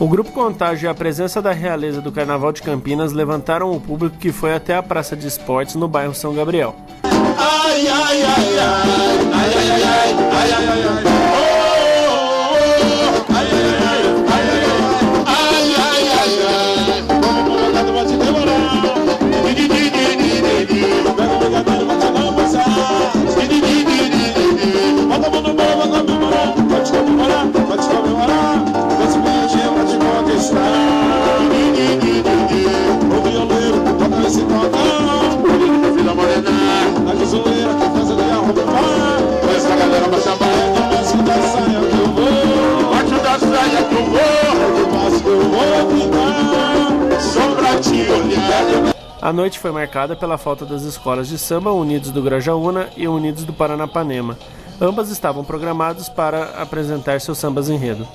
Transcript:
O grupo Contágio e a presença da realeza do Carnaval de Campinas levantaram o público que foi até a Praça de Esportes no bairro São Gabriel. Ai, ai, ai, A noite foi marcada pela falta das escolas de samba Unidos do Grajaúna e Unidos do Paranapanema. Ambas estavam programadas para apresentar seus sambas enredo.